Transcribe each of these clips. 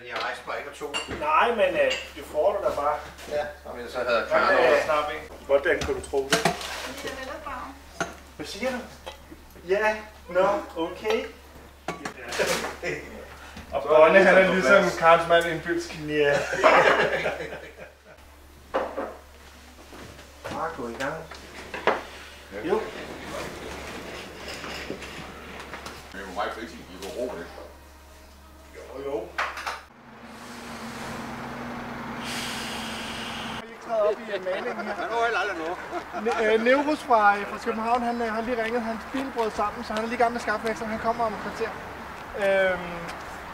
Men jeg rejste mig ikke og tog. Nej, men øh, det får du da bare. Ja, som jeg så havde Hvad, klaret over. snap, ikke? Hvordan kunne du tro det? Hvad siger du? Ja, nå, okay. Og Bonne, han er ligesom Karlsmann i en fylsk. Ja. Bare gå i gang. Jo. Men hvor meget fritid, I går ro det. Jo, jo. op i malingen her. Øh, Neurus fra, øh, fra København, han øh, har lige ringet, hans bil brød sammen, så han er lige gang med så han kommer om et kvarter. Øhm,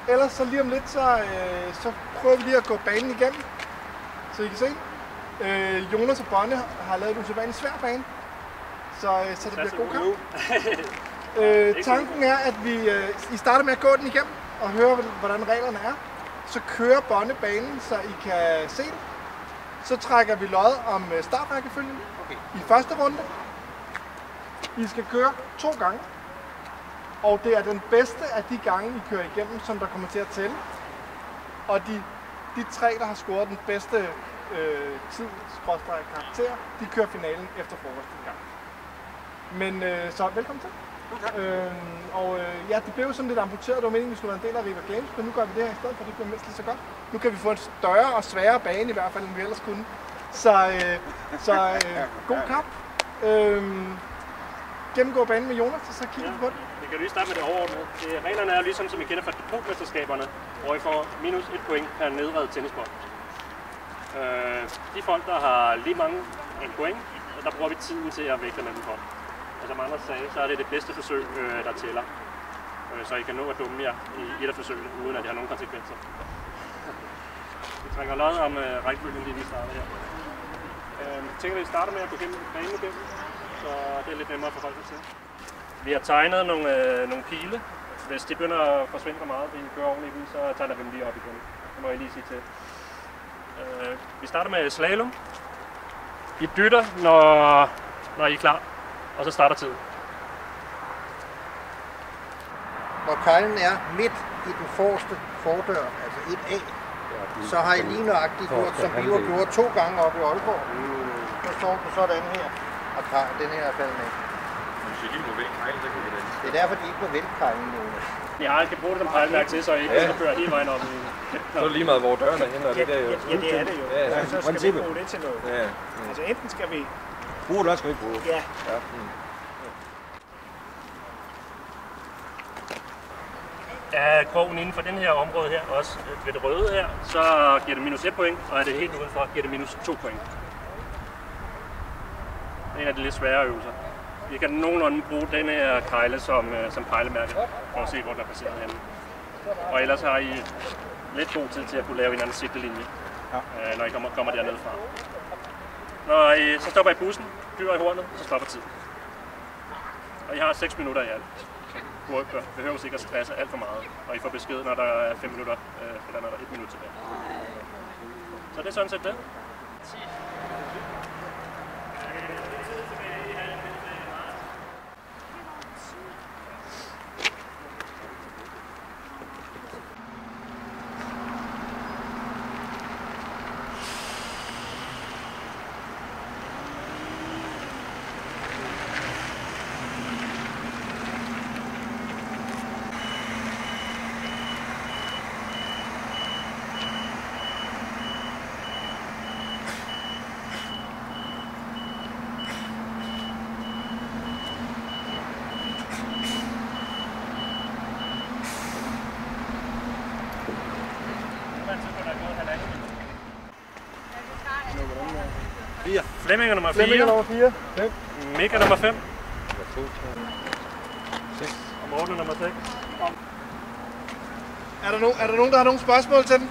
ellers så lige om lidt, så, øh, så prøver vi lige at gå banen igennem, så I kan se. Øh, Jonas og Bonne har lavet en usædvanligt svær bane, så, øh, så det bliver god kamp. Øh, tanken er, at vi øh, I starter med at gå den igennem og høre, hvordan reglerne er. Så kører Bonne banen, så I kan se det. Så trækker vi lod om øh, startrækkefølgen okay. i første runde. I skal køre to gange. Og det er den bedste af de gange, I kører igennem, som der kommer til at tælle. Og de, de tre, der har scoret den bedste øh, tid, karakter, de kører finalen efter frokost en gang. Men øh, så velkommen til. Øh, og øh, ja, det blev sådan lidt amputeret. Det var meningen, at vi skulle være en del af River Games, men nu gør vi det her i stedet, for det bliver mindst lige så godt. Nu kan vi få en større og sværere bane i hvert fald, end vi ellers kunne. Så, øh, så øh, god kamp. Øhm, gennemgå banen med Jonas, og så kigger vi på det. Vi kan lige starte med det overordnede. Det, reglerne er jo ligesom, som I kender fra depotmesterskaberne, hvor I får minus et point per nedredet tennisbold. Øh, de folk, der har lige mange en point, der bruger vi tiden til at vægte mellem folk. Og som andre sagde, så er det det bedste forsøg, øh, der tæller. Øh, så I kan nå at dumme jer i et af forsøgene, uden at det har nogen konsekvenser. vi trækker lod om øh, rækkefølgen, lige vi starter her. Øh, jeg tænker, at vi starter med at gå gennem banen igennem, så det er lidt nemmere for folk at se. Vi har tegnet nogle, øh, nogle pile. Hvis de begynder at forsvinde for meget, vi kører oven i dem, så tegner vi dem lige op igen. Det må jeg lige sige til. Øh, vi starter med slalom. I dytter, når, når I er klar, og så starter tiden. Når kejlen er midt i den forreste fordør, altså 1A, så har I lige nøjagtigt gjort, som vi har gjort to gange op i Aalborg. Så står du sådan her, og den her er faldet med. Hvis I lige må vælge kejlen, så kan vi det. Det er derfor, de ikke må vælge kejlen, Jonas. Ja, jeg kan bruge det som pejlemærke til, så I ikke Ja. ja. kører hele vejen op. Så er det lige meget, hvor døren er henne, og det der jo. Ja, det er det jo. Ja, ja. Så skal vi Princippet. bruge det til noget. Ja, ja. Altså enten skal vi... Bruger du også, ikke bruge. Ja, Ja. Mm. Er krogen inden for den her område her, også ved det røde her, så giver det minus 1 point, og er det helt udenfor, giver det minus 2 point. Det er en af de lidt svære øvelser. Vi kan nogenlunde bruge den her kejle som, øh, som pejlemærke, for at se, hvor den er placeret henne. Og ellers har I lidt god tid til at kunne lave en anden sigtelinje, ja. øh, når I kommer, kommer dernede fra. Når I øh, så stopper I bussen, dyrer i hornet, så stopper tiden. Og I har 6 minutter i alt. Du behøver ikke at stresse alt for meget, og I får besked, når der er 5 minutter, øh, eller når der er 1 minut tilbage. Så det er sådan set det. Flemming er nummer 4. Flemming er nummer 4. Mick er nummer 5. Og Morten er nummer 6. Er der, no, er der nogen, der har nogle spørgsmål til den?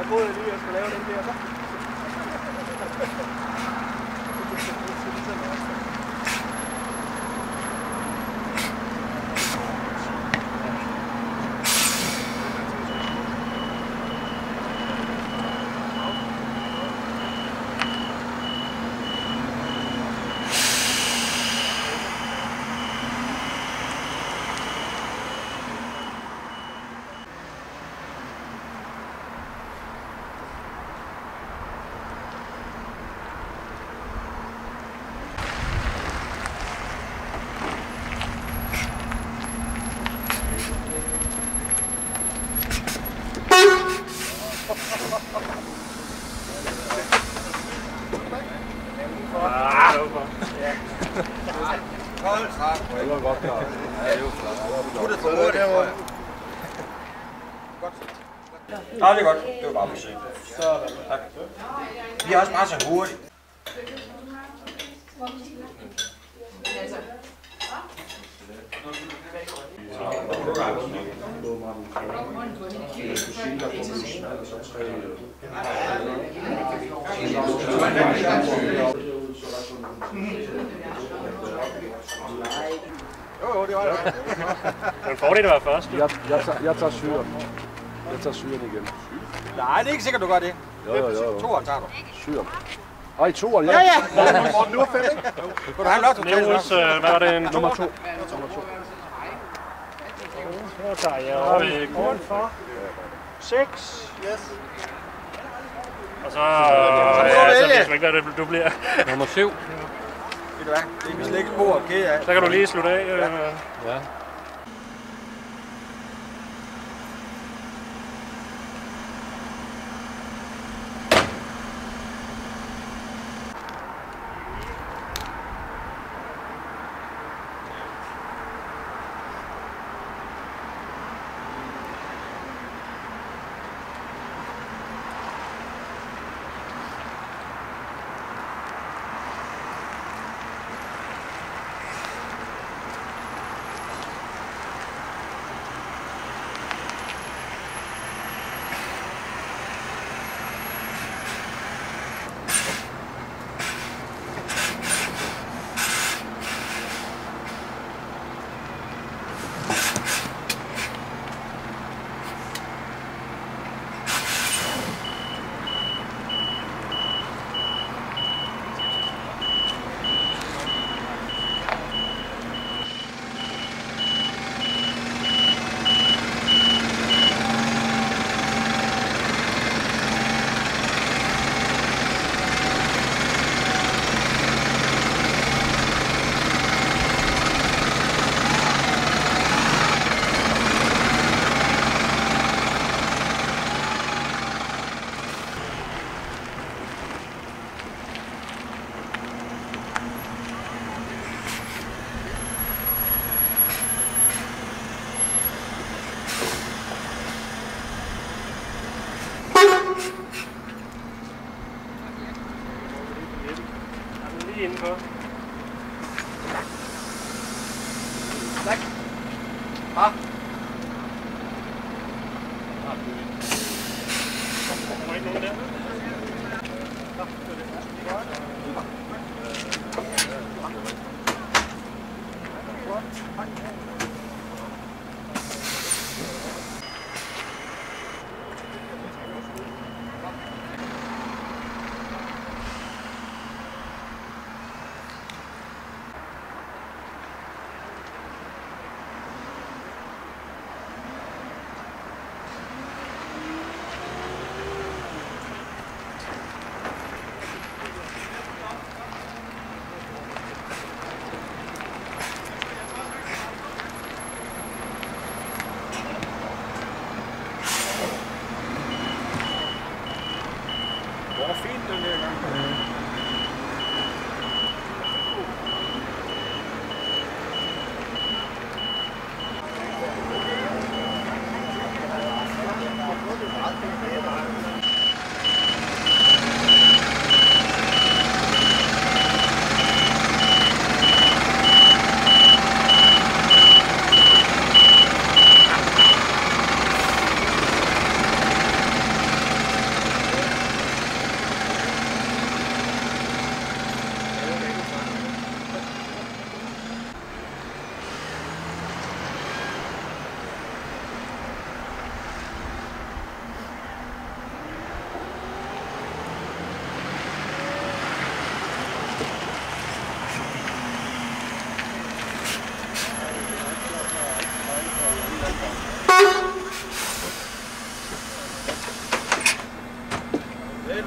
Jeg troede lige, at jeg skulle lave den der. Så. Ah, det var for. Det var godt klart. Nej, det er godt. Det var bare for sent. Tak. Vi er også bare så hurtigt. Det var en fordel at være først. Jeg, jeg, tager, jeg tager syren. Jeg tager syren igen. Nej, det er ikke sikkert, du gør det. Jo, jo, jo. jo. To tager du. Syren. Ej, toeren, ja. Ja, ja. Morten, nu er fem, ikke? Skal du have en lotto? Neurus, øh, hvad var det? En Nummer to. Så tager jeg over i kort for 6. Yes. Og så... Øh, ja, så vælge. ved jeg ikke, hvad det, du bliver. Nummer syv. Ved du hvad? Det er vi slet ikke på at kede af. Så kan du lige slutte af. Øh. Ja.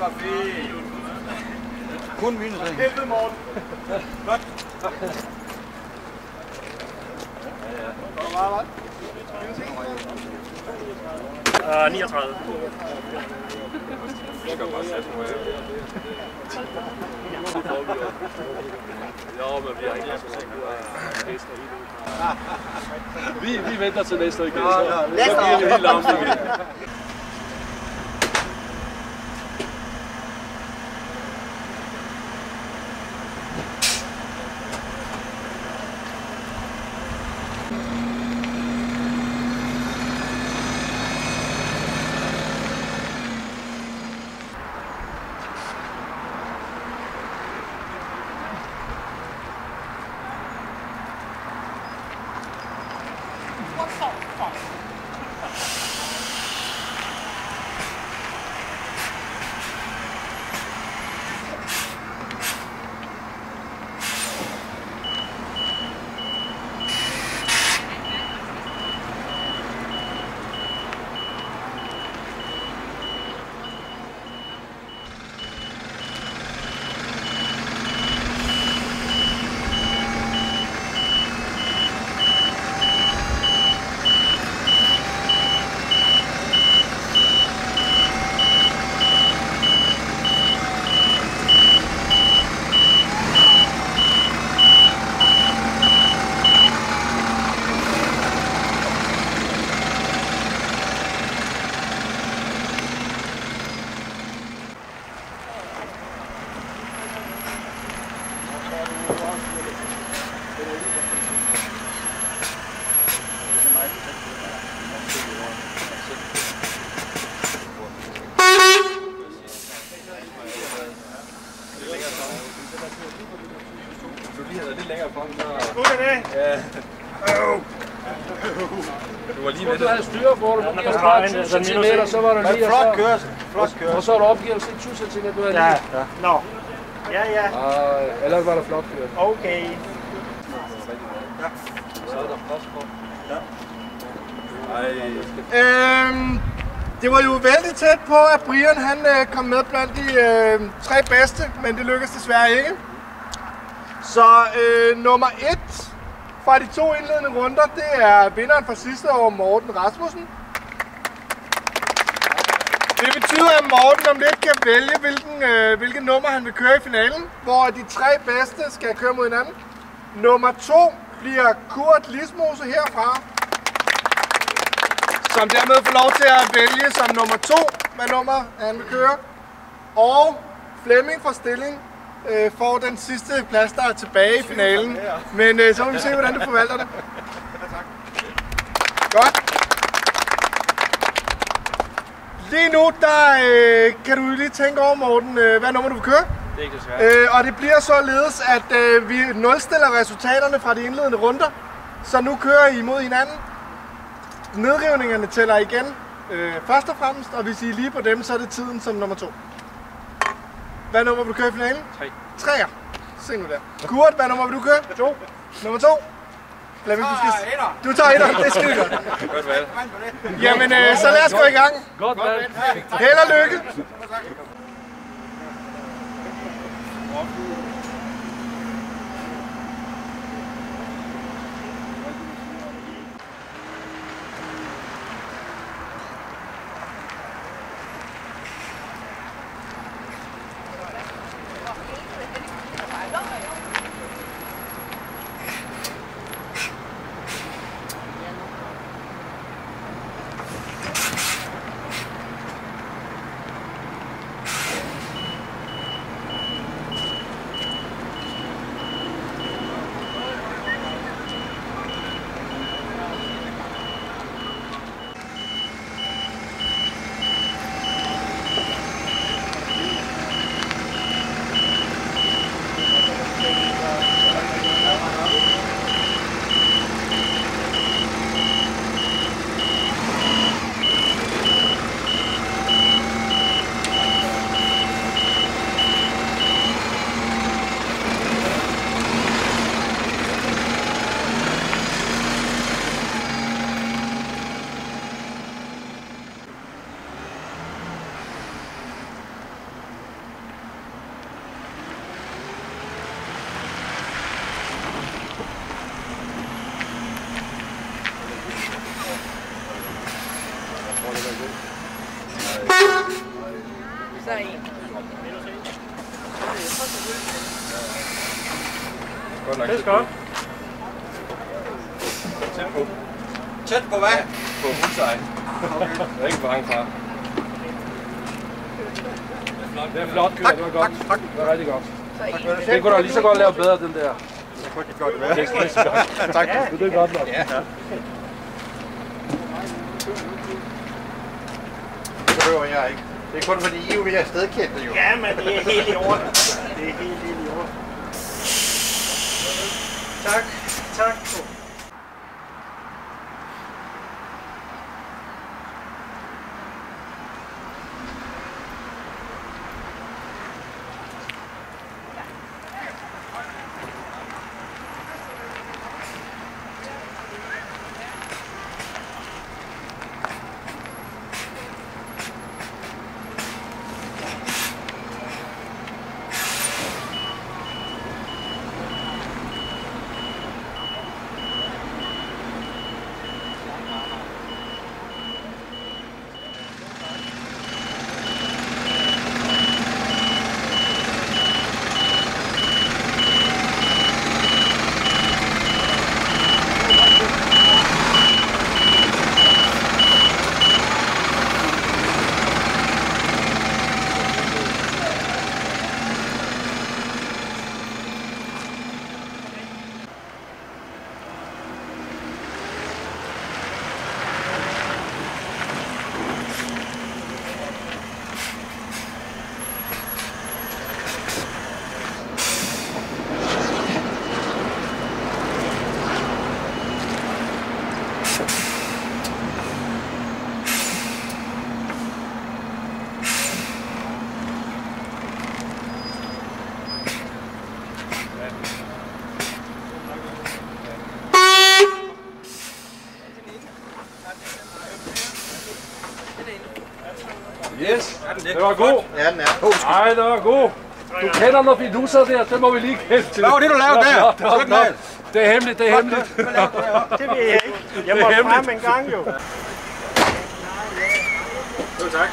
Var fint. Kun minus en. Helvede, Morten. Hvor meget var det? Uh, 39. Vi, vi venter til næste igen. Næste Så bliver det år. helt larmt det, du giver bare 1000 cm, så var der lige, og Flot så, kørsel. Flot kørsel. og så er der opgivelse 1000 cm, du havde Ja, lige. ja. Nå. Ja, ja. Ej, ellers var der flot kørt. Okay. Så er der pres på. Øhm, det var jo vældig tæt på, at Brian han øh, kom med blandt de øh, tre bedste, men det lykkedes desværre ikke. Så øh, nummer et fra de to indledende runder, det er vinderen fra sidste år, Morten Rasmussen. Det betyder, at Morten om lidt kan vælge, hvilken, øh, hvilket nummer han vil køre i finalen, hvor de tre bedste skal køre mod hinanden. Nummer to bliver Kurt Lismose herfra, som dermed får lov til at vælge som nummer to, hvad nummer han vil køre. Og Flemming fra Stilling øh, får den sidste plads, der er tilbage i finalen. Men øh, så må vi se, hvordan du forvalter det. Godt. Lige nu, der øh, kan du lige tænke over, Morten, øh, hvad nummer du vil køre. Det er ikke desværre. Øh, og det bliver således, at øh, vi nulstiller resultaterne fra de indledende runder. Så nu kører I mod hinanden. Nedrivningerne tæller igen øh, først og fremmest, og hvis I er lige på dem, så er det tiden som nummer to. Hvad nummer vil du køre i finalen? Tre. Treer. Se nu der. Kurt, hvad nummer vil du køre? To. Nummer to. Flemming, du, skal... du tager etter. Det er skide godt. Godt valg. Jamen, øh, så lad os gå i gang. Godt valg. Held og lykke. Flot kørt, det var godt. Det var rigtig godt. Det kunne du lige så godt lave bedre, den der. Det godt være. Tak. Det er godt nok. Det behøver jeg ikke. Det er kun fordi, I er ved at stedkendte jo. Ja, men det er helt i orden. Det er helt, helt i orden. Tak. Tak. Det var god. Ja, den er. Nej, det var god. Du kender noget fiduser der, det må vi lige kende til. Hvad var det, du lavede der? Nå, nå, nå. Det er hemmeligt, det er hemmeligt. Det ved jeg ikke. Jeg må frem en gang jo. Jo, tak.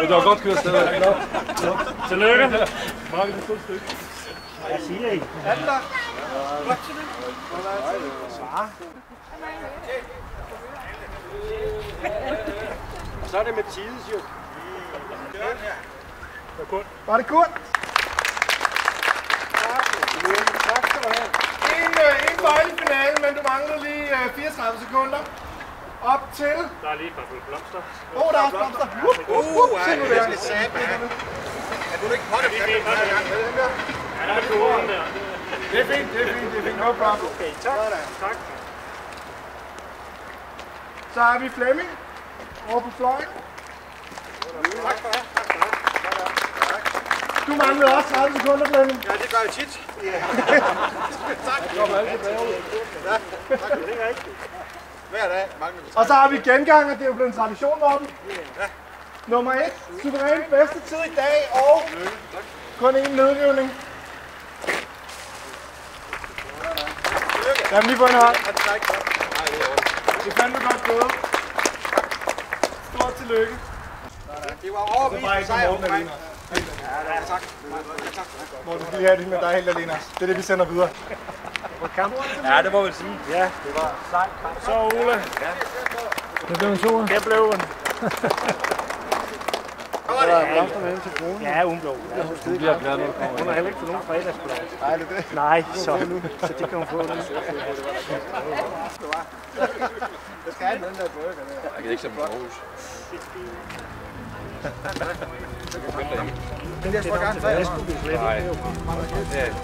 Det var godt kørt stadig. Tillykke. Jeg siger I. Og så er det med tides jo. Var det godt? Tak skal du have. En, øh, en finalen, men du manglede lige øh, 34 sekunder. Op til... Der er lige et par blomster. Åh, oh, der er blomster. Wup, wup, wup. Se nu der. Er du ikke håndet? Det er fint, det er Ja, der er koden der. Det er fint, det er fint, det er fint. No problem. Okay, tak. Tak. Så har vi Flemming over på fløjen. Du manglede også 30 sekunder, Flemming. Ja, det gør jeg tit. Hver dag mangler vi Og så har vi genganger, det er jo blevet en tradition oppe. Nummer 1, suveræn bedste tid i dag, og kun én nedrivning. Lad mig lige få en hånd. Det fandt du godt gået. Stort tillykke. Det var bare ikke sejr Morten for. Ja, ja, tak. tak. Morten, skal lige have det med dig helt alene. Det er det, vi sender videre. Ja, det må vi sige. Ja, det var sejt. Så Ole, Det blev en tur. det blev en. Ja, hun blev. Ja, Du bliver glad, kommer. hun har heller ikke fået nogen fredagsblad. Nej, det er det. Nej, så, så det kan hun få nu. Jeg skal have den der burger der. Jeg kan ikke se dem Aarhus. Den der skulle jeg gerne tage. Nej. Det,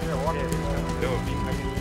det var fint.